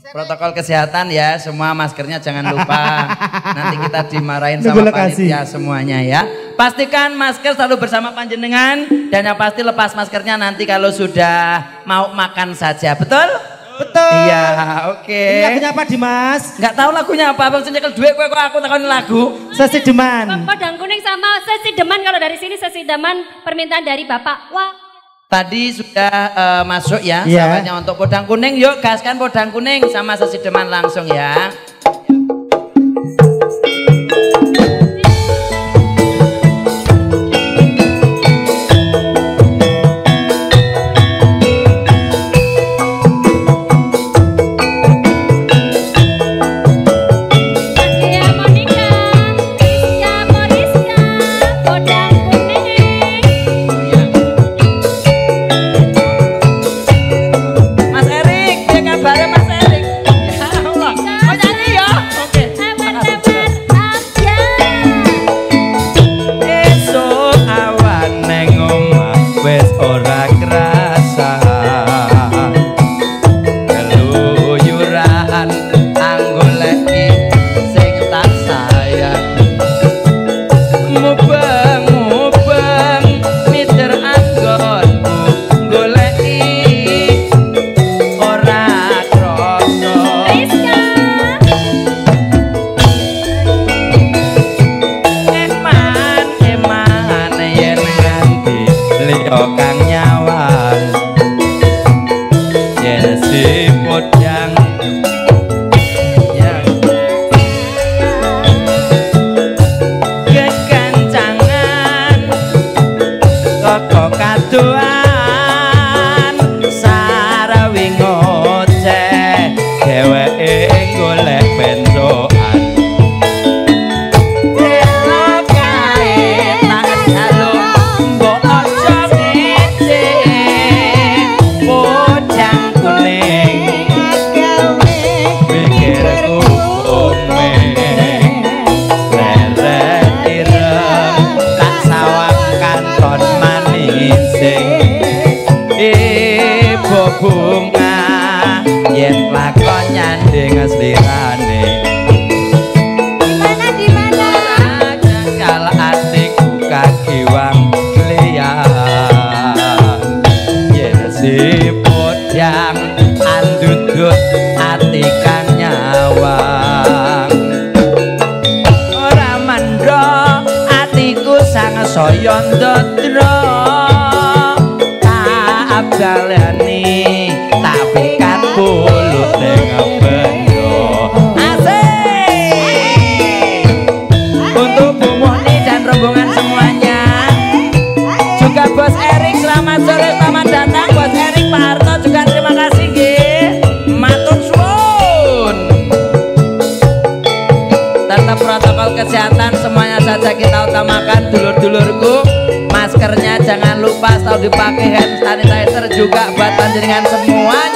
Protokol kesehatan ya, semua maskernya jangan lupa. Nanti kita dimarahin sama panitia semuanya ya. Pastikan masker selalu bersama panjenengan dan yang pasti lepas maskernya nanti kalau sudah mau makan saja. Betul? Betul. Iya, oke. Ini lagunya apa Dimas? Nggak tahu lagunya apa, Bang nyekel duit kowe kok aku takon lagu. Sesi Deman. Podang kuning sama sesi deman kalau dari sini sesi deman permintaan dari Bapak. Wah, Tadi sudah eh, masuk ya, Iya. sahabatnya untuk podang kuning. Yuk gaskan podang kuning sama sesi deman langsung ya. Leo saja kita utamakan dulur-dulurku. Maskernya jangan lupa selalu dipakai hand sanitizer juga buat panjenengan semuanya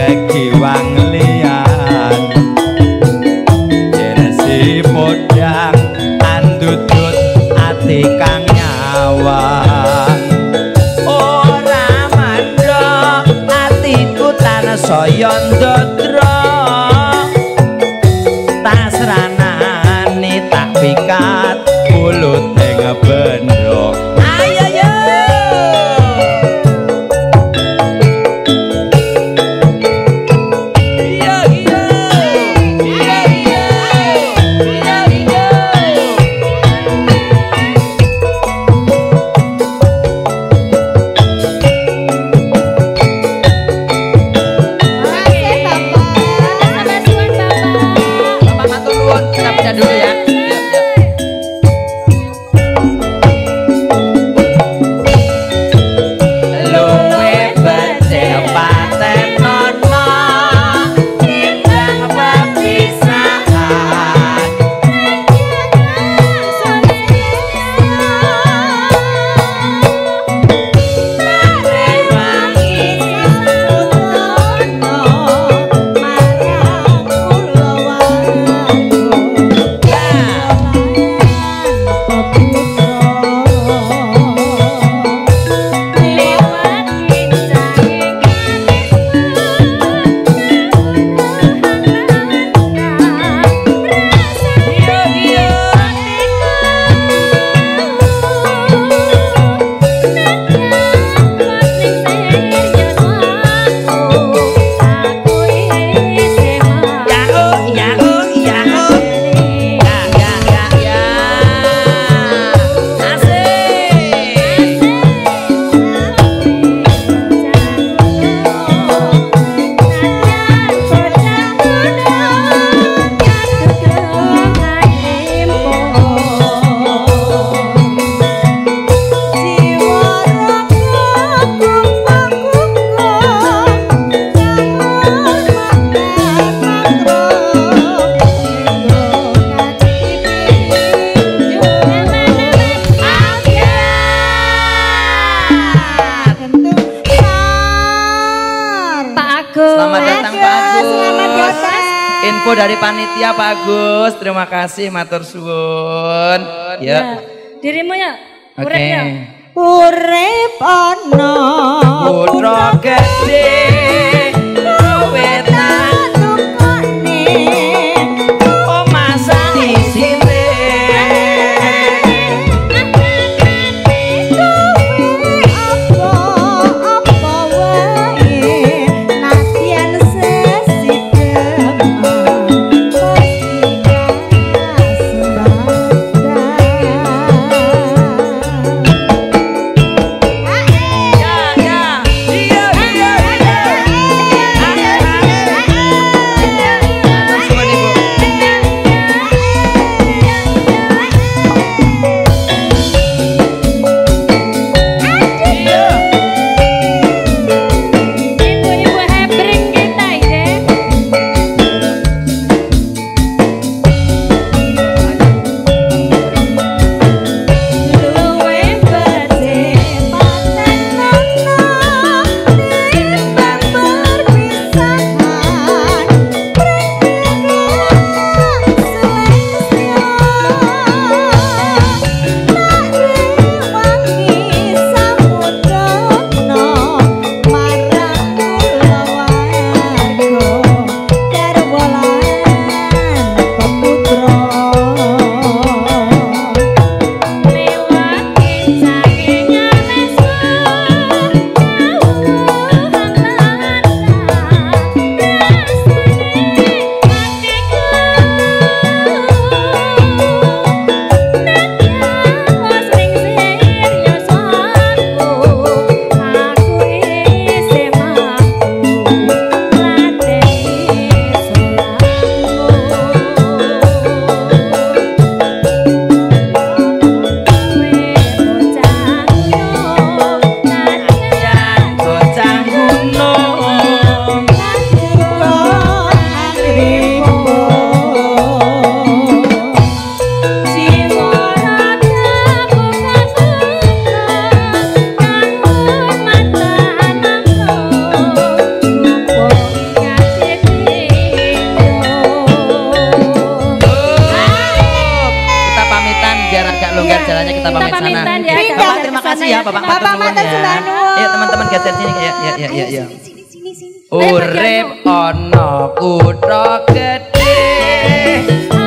segi wang lian jenesi podang andudut ati kang nyawang ora mandro ati ku tanah soyon dodro tak seranani tak pikat Info dari panitia Pak Agus. Terima kasih matur suwun. Ya. Ya. Dirimu ya. Oke. Urip ya. Urip ana Putra gede pamitan biar agak longgar Iya. jalannya kita pamit sana. ya, Bapak jalan terima kasih ya. Bapak Bapak matur ya. sembah nuwun. Ayo teman-teman geser sini ya ya ya ya ya. Urip ana kutha gedhe